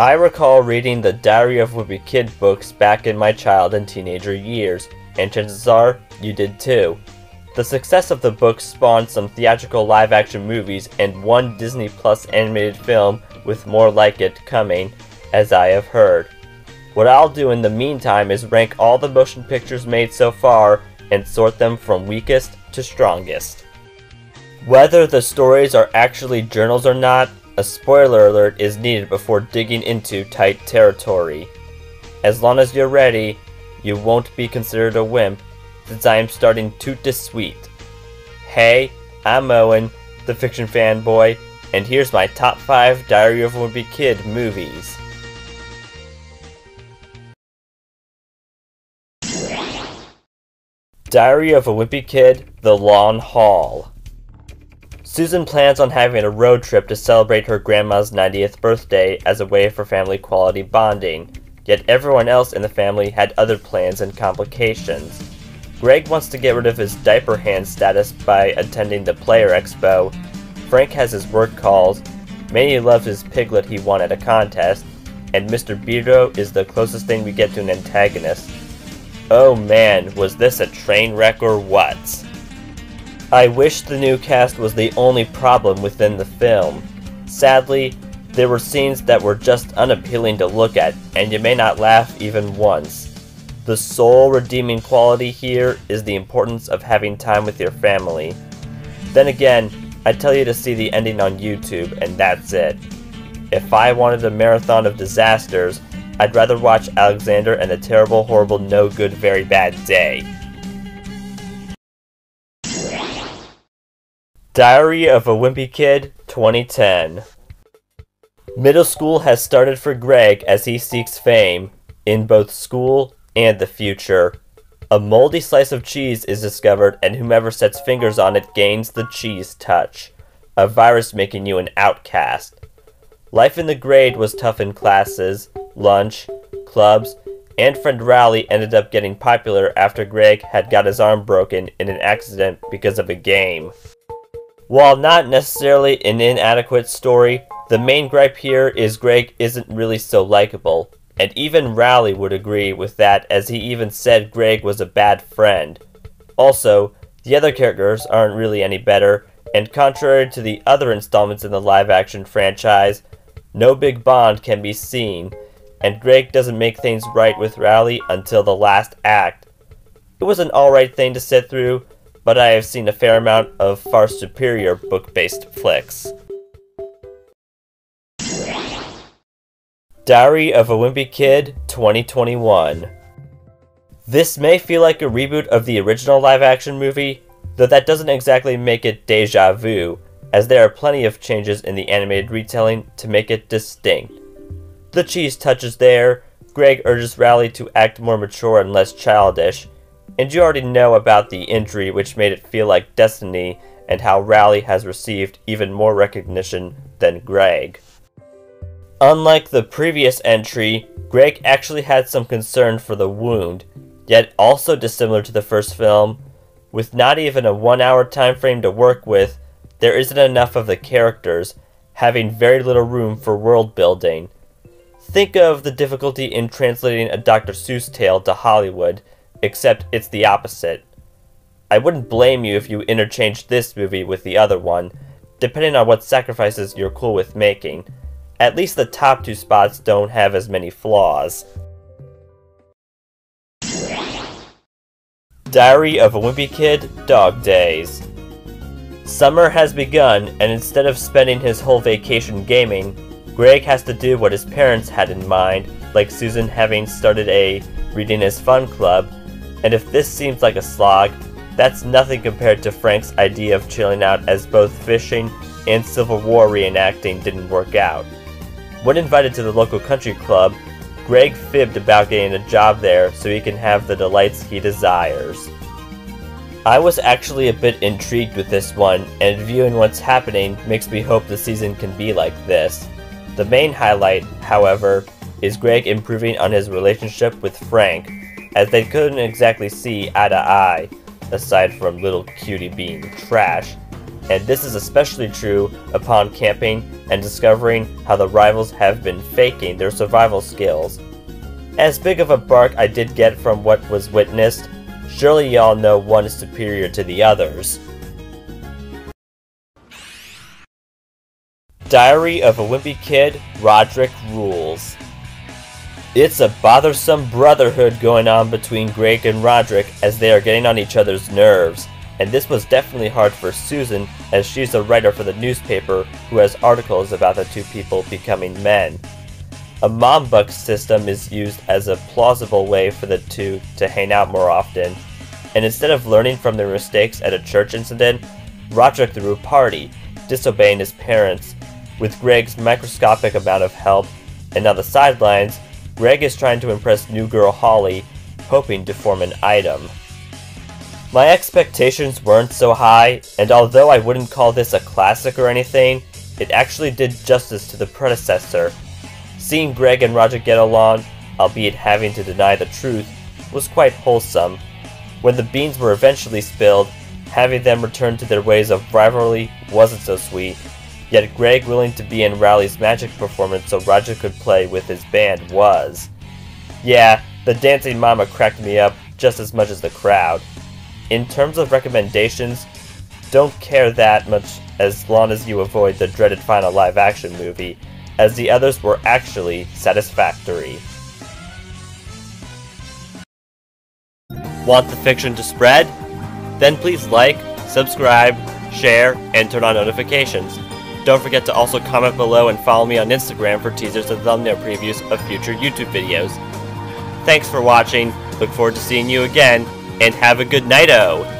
I recall reading the Diary of Wimpy Kid books back in my child and teenager years, and chances are you did too. The success of the books spawned some theatrical live action movies and one Disney Plus animated film with more like it coming, as I have heard. What I'll do in the meantime is rank all the motion pictures made so far and sort them from weakest to strongest. Whether the stories are actually journals or not, a spoiler alert is needed before digging into tight territory. As long as you're ready, you won't be considered a wimp, since I am starting Toot to Sweet. Hey, I'm Owen, the fiction fanboy, and here's my top 5 Diary of a Wimpy Kid movies. Diary of a Wimpy Kid, The Long Haul. Susan plans on having a road trip to celebrate her grandma's 90th birthday as a way for family quality bonding, yet everyone else in the family had other plans and complications. Greg wants to get rid of his diaper hand status by attending the Player Expo. Frank has his work calls. Manny loves his piglet he won at a contest. And Mr. Beardo is the closest thing we get to an antagonist. Oh man, was this a train wreck or what? I wish the new cast was the only problem within the film. Sadly, there were scenes that were just unappealing to look at, and you may not laugh even once. The sole redeeming quality here is the importance of having time with your family. Then again, I tell you to see the ending on YouTube, and that's it. If I wanted a marathon of disasters, I'd rather watch Alexander and the Terrible, Horrible, No Good, Very Bad Day. Diary of a Wimpy Kid 2010 Middle school has started for Greg as he seeks fame, in both school and the future. A moldy slice of cheese is discovered, and whomever sets fingers on it gains the cheese touch, a virus making you an outcast. Life in the grade was tough in classes, lunch, clubs, and friend Rowley ended up getting popular after Greg had got his arm broken in an accident because of a game. While not necessarily an inadequate story, the main gripe here is Greg isn't really so likable, and even Rowley would agree with that as he even said Greg was a bad friend. Also, the other characters aren't really any better, and contrary to the other installments in the live action franchise, no big bond can be seen, and Greg doesn't make things right with Rowley until the last act. It was an alright thing to sit through, but I have seen a fair amount of far superior book-based flicks. Diary of a Wimpy Kid 2021 This may feel like a reboot of the original live-action movie, though that doesn't exactly make it deja vu, as there are plenty of changes in the animated retelling to make it distinct. The cheese touches there, Greg urges Rowley to act more mature and less childish, and you already know about the injury which made it feel like destiny and how Rowley has received even more recognition than Greg. Unlike the previous entry, Greg actually had some concern for the wound, yet also dissimilar to the first film, with not even a one hour time frame to work with, there isn't enough of the characters, having very little room for world building. Think of the difficulty in translating a Dr. Seuss tale to Hollywood, except it's the opposite. I wouldn't blame you if you interchanged this movie with the other one, depending on what sacrifices you're cool with making. At least the top two spots don't have as many flaws. Diary of a Wimpy Kid, Dog Days. Summer has begun, and instead of spending his whole vacation gaming, Greg has to do what his parents had in mind, like Susan having started a Reading is Fun club, and if this seems like a slog, that's nothing compared to Frank's idea of chilling out as both fishing and Civil War reenacting didn't work out. When invited to the local country club, Greg fibbed about getting a job there so he can have the delights he desires. I was actually a bit intrigued with this one, and viewing what's happening makes me hope the season can be like this. The main highlight, however, is Greg improving on his relationship with Frank, as they couldn't exactly see eye to eye, aside from little cutie being trash. and this is especially true upon camping and discovering how the rivals have been faking their survival skills. As big of a bark I did get from what was witnessed, surely y'all know one is superior to the others. Diary of a Wimpy Kid, Rodrick Rules. It's a bothersome brotherhood going on between Greg and Rodrick as they are getting on each other's nerves, and this was definitely hard for Susan as she's a writer for the newspaper who has articles about the two people becoming men. A mom buck system is used as a plausible way for the two to hang out more often, and instead of learning from their mistakes at a church incident, Rodrick threw a party, disobeying his parents, with Greg's microscopic amount of help, and on the sidelines, Greg is trying to impress new girl Holly, hoping to form an item. My expectations weren't so high, and although I wouldn't call this a classic or anything, it actually did justice to the predecessor. Seeing Greg and Roger get along, albeit having to deny the truth, was quite wholesome. When the beans were eventually spilled, having them return to their ways of rivalry wasn't so sweet, Yet Greg willing to be in Rowley's magic performance so Roger could play with his band was. Yeah, the dancing mama cracked me up just as much as the crowd. In terms of recommendations, don't care that much as long as you avoid the dreaded final live action movie, as the others were actually satisfactory. Want the fiction to spread? Then please like, subscribe, share, and turn on notifications. Don't forget to also comment below and follow me on Instagram for teasers and thumbnail previews of future YouTube videos. Thanks for watching, look forward to seeing you again, and have a good night-o!